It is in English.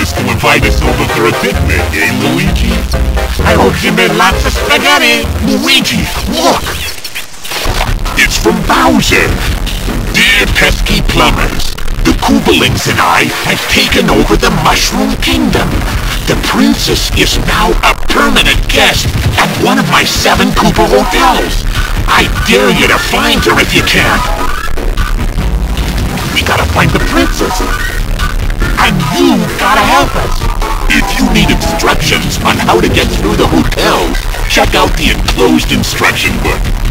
is to invite us over for a picnic, eh, Luigi? I hope you made lots of spaghetti! Luigi, look! It's from Bowser! Dear pesky plumbers, the Koopalings and I have taken over the Mushroom Kingdom. The princess is now a permanent guest at one of my seven Koopa hotels. I dare you to find her if you can. We gotta find the princess. On how to get through the hotel, check out the enclosed instruction book.